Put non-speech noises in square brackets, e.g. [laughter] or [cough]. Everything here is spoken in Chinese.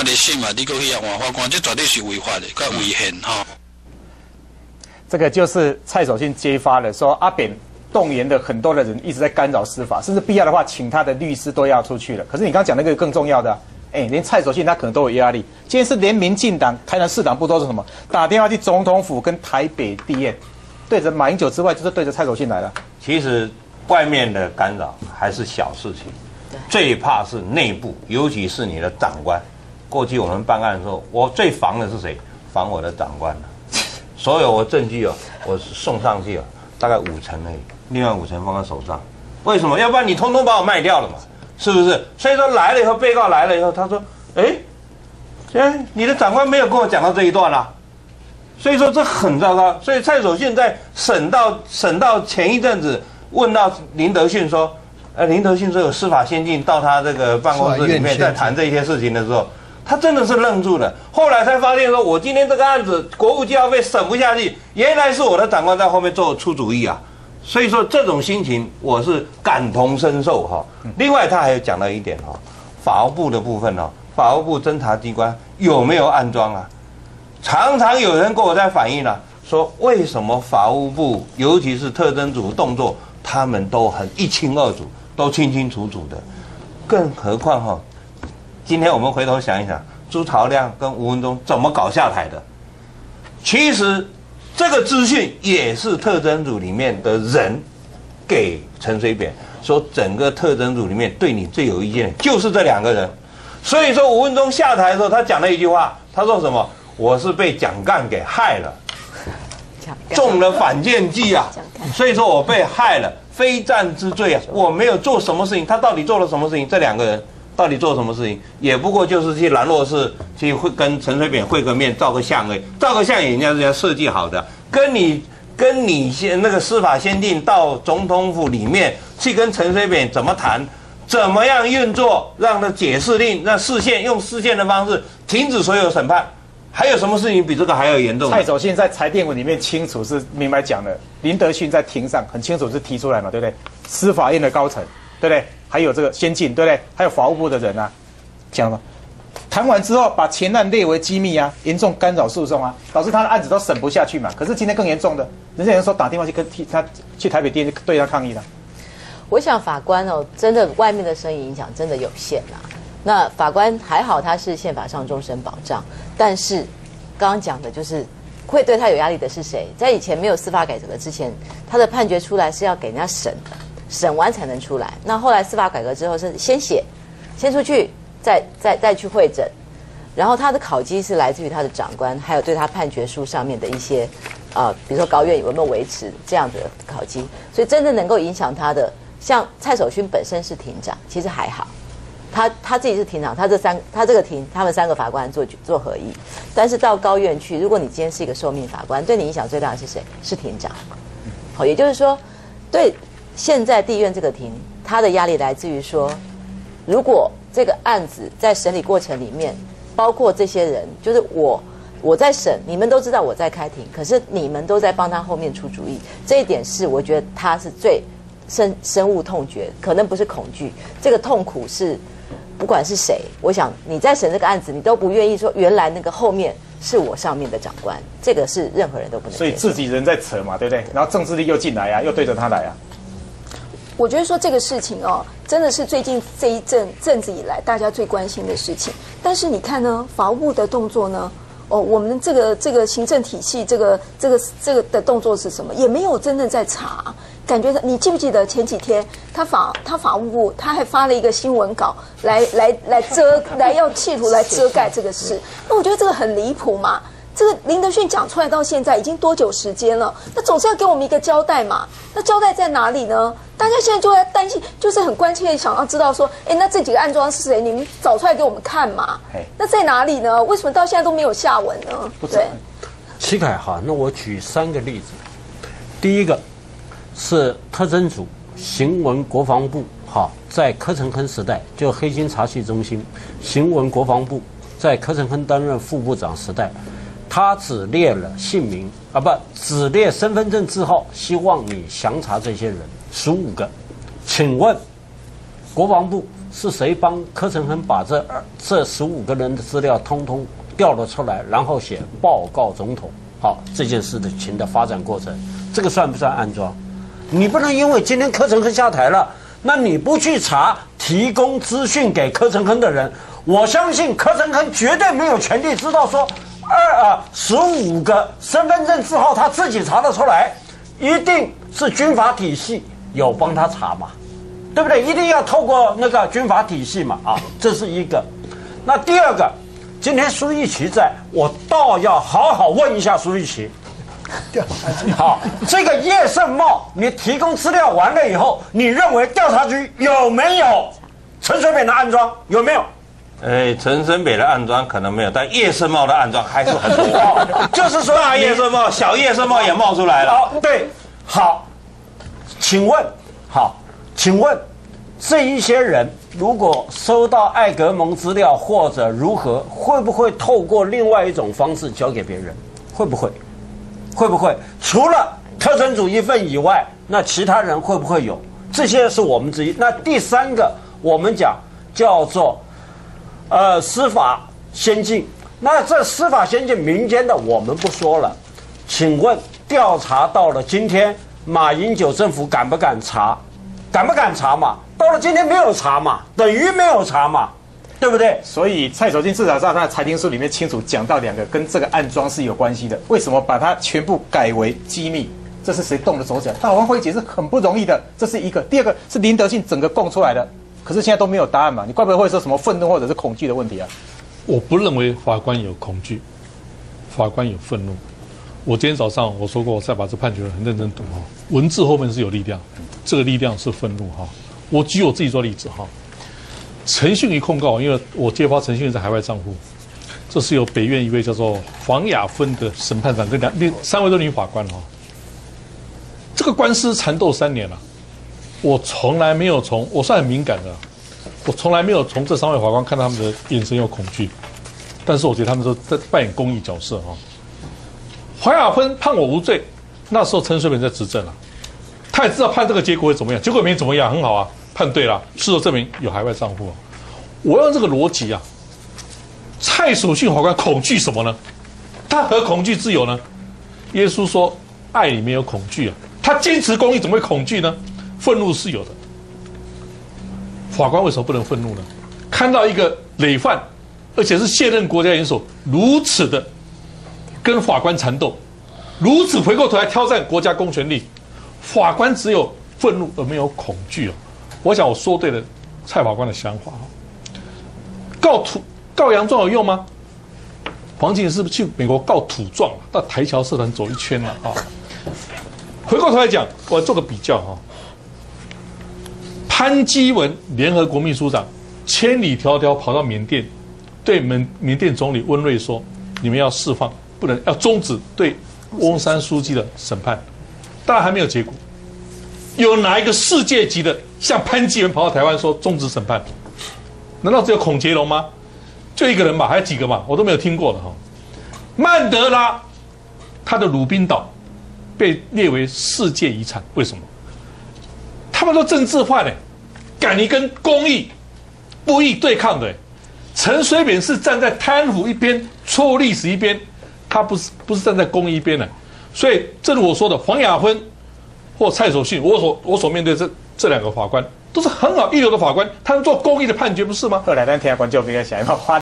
官的信嘛，你过去啊换法官，这绝对是违法的，佮违宪哈。这个就是蔡守信揭发了，说阿扁动员的很多的人一直在干扰司法，甚至必要的话，请他的律师都要出去了。可是你刚刚讲那个更重要的，哎，连蔡守信他可能都有压力。今天是连民进党、台南市党部都是什么？打电话去总统府跟台北地院，对着马英九之外，就是对着蔡守信来了。其实外面的干扰还是小事情，最怕是内部，尤其是你的长官。过去我们办案的时候，我最防的是谁？防我的长官 [laughs] 所有我证据哦，我送上去哦，大概五成而已，另外五成放在手上。为什么？要不然你通通把我卖掉了嘛？是不是？所以说来了以后，被告来了以后，他说：“哎，哎，你的长官没有跟我讲到这一段啦。”所以说这很糟糕。所以蔡守信在审到审到前一阵子，问到林德训说：“呃，林德训说有司法先进到他这个办公室里面在谈这些事情的时候。”他真的是愣住了，后来才发现说，我今天这个案子国务机要费审不下去，原来是我的长官在后面做出主意啊，所以说这种心情我是感同身受哈。另外他还有讲到一点哈，法务部的部分呢，法务部侦查机关有没有安装啊？常常有人跟我在反映了，说为什么法务部尤其是特侦组动作，他们都很一清二楚，都清清楚楚的，更何况哈。今天我们回头想一想，朱朝亮跟吴文忠怎么搞下台的？其实这个资讯也是特征组里面的人给陈水扁说，整个特征组里面对你最有意见的就是这两个人。所以说吴文忠下台的时候，他讲了一句话，他说什么？我是被蒋干给害了，中了反间计啊！所以说我被害了，非战之罪啊！我没有做什么事情，他到底做了什么事情？这两个人。到底做什么事情？也不过就是去兰若寺去会跟陈水扁会个面，照个相而已。照个相也，人家是要设计好的。跟你跟你先那个司法先定到总统府里面去跟陈水扁怎么谈，怎么样运作，让他解释令，让视线用视线的方式停止所有审判。还有什么事情比这个还要严重？蔡守信在裁定文里面清楚是明白讲的，林德训在庭上很清楚是提出来嘛，对不对？司法院的高层，对不对？还有这个先进，对不对？还有法务部的人啊，讲了吗？谈完之后，把前案列为机密啊，严重干扰诉讼啊，导致他的案子都审不下去嘛。可是今天更严重的，人家有人说打电话去跟替他去台北地院对他抗议了。我想法官哦，真的外面的声音影响真的有限啊。那法官还好，他是宪法上终身保障，但是刚刚讲的就是会对他有压力的是谁？在以前没有司法改革之前，他的判决出来是要给人家审的。审完才能出来。那后来司法改革之后是先写，先出去，再再再去会诊。然后他的考绩是来自于他的长官，还有对他判决书上面的一些，啊，比如说高院有没有维持这样的考绩。所以真正能够影响他的，像蔡守勋本身是庭长，其实还好。他他自己是庭长，他这三他这个庭，他们三个法官做做合议。但是到高院去，如果你今天是一个受命法官，对你影响最大的是谁？是庭长。好，也就是说，对。现在地院这个庭，他的压力来自于说，如果这个案子在审理过程里面，包括这些人，就是我，我在审，你们都知道我在开庭，可是你们都在帮他后面出主意，这一点是我觉得他是最深深恶痛绝，可能不是恐惧，这个痛苦是，不管是谁，我想你在审这个案子，你都不愿意说原来那个后面是我上面的长官，这个是任何人都不能。所以自己人在扯嘛，对不对？然后政治力又进来呀，又对着他来啊。我觉得说这个事情哦，真的是最近这一阵阵子以来大家最关心的事情。但是你看呢，法务部的动作呢，哦，我们这个这个行政体系，这个这个这个的动作是什么？也没有真正在查。感觉你记不记得前几天他法他法务部他还发了一个新闻稿来来来遮 [laughs] 来要企图来遮盖这个事？那我觉得这个很离谱嘛。这个林德训讲出来到现在已经多久时间了？那总是要给我们一个交代嘛？那交代在哪里呢？大家现在就在担心，就是很关切想要知道说，哎，那这几个安装是谁？你们找出来给我们看嘛？那在哪里呢？为什么到现在都没有下文呢？对，齐凯哈，那我举三个例子。第一个是特征组行文国防部哈，在柯承亨时代就黑金查缉中心行文国防部在柯承亨担任副部长时代。他只列了姓名啊，不，只列身份证字号，希望你详查这些人十五个。请问，国防部是谁帮柯承亨把这二这十五个人的资料通通调了出来，然后写报告总统？好，这件事的情的发展过程，这个算不算安装？你不能因为今天柯承亨下台了，那你不去查提供资讯给柯承亨的人，我相信柯承亨绝对没有权利知道说二啊十五个身份证字号他自己查得出来，一定是军法体系有帮他查嘛，对不对？一定要透过那个军法体系嘛啊，这是一个。那第二个，今天苏玉琪在，我倒要好好问一下苏玉琪。好，这个叶盛茂，你提供资料完了以后，你认为调查局有没有陈水扁的安装？有没有？哎，陈水扁的暗装可能没有，但叶盛茂的暗装还是很多。就是说大叶盛茂、小叶盛茂也冒出来了。好，对，好，请问，好，请问这一些人如果收到艾格蒙资料或者如何，会不会透过另外一种方式交给别人？会不会？会不会除了特征组一份以外，那其他人会不会有？这些是我们之一。那第三个，我们讲叫做呃司法先进。那这司法先进民间的我们不说了，请问调查到了今天，马英九政府敢不敢查？敢不敢查嘛？到了今天没有查嘛，等于没有查嘛。对不对？所以蔡守敬至少在他的裁定书里面清楚讲到两个跟这个暗装是有关系的。为什么把它全部改为机密？这是谁动的手脚？大王辉解释很不容易的，这是一个。第二个是林德信整个供出来的，可是现在都没有答案嘛？你怪不得会说什么愤怒或者是恐惧的问题啊？我不认为法官有恐惧，法官有愤怒。我今天早上我说过，我再把这判决很认真读哈，文字后面是有力量，这个力量是愤怒哈。我举我自己做例子哈。陈信瑜控告，因为我揭发陈信瑜在海外账户，这是由北院一位叫做黄雅芬的审判长跟两另三位都女法官哈。这个官司缠斗三年了，我从来没有从我算很敏感的，我从来没有从这三位法官看到他们的眼神有恐惧，但是我觉得他们都在扮演公益角色哈。黄雅芬判我无罪，那时候陈水扁在执政了，他也知道判这个结果会怎么样，结果没怎么样，很好啊。判对了，事实证明有海外账户啊。我用这个逻辑啊，蔡守信法官恐惧什么呢？他何恐惧自由呢？耶稣说，爱里面有恐惧啊。他坚持公益，怎么会恐惧呢？愤怒是有的。法官为什么不能愤怒呢？看到一个累犯，而且是现任国家元首，如此的跟法官缠斗，如此回过头来挑战国家公权力，法官只有愤怒而没有恐惧啊。我想我说对了蔡法官的想法告土告洋状有用吗？黄景是不是去美国告土状到台侨社团走一圈了啊？回过头来讲，我做个比较哈。潘基文联合国秘书长千里迢迢跑到缅甸，对缅缅甸总理温瑞说：“你们要释放，不能要终止对翁山书记的审判。”当然还没有结果。有哪一个世界级的像潘基文跑到台湾说终止审判？难道只有孔杰龙吗？就一个人吧，还有几个嘛？我都没有听过的哈。曼德拉他的鲁宾岛被列为世界遗产，为什么？他们都政治化的，敢于跟公益不义对抗的。陈水扁是站在贪腐一边、错误历史一边，他不是不是站在公益一边的。所以正如我说的，黄雅芬。或蔡守信，我所我所面对这这两个法官都是很好一流的法官，他们做公益的判决，不是吗？后来咱听下观众比较想要花。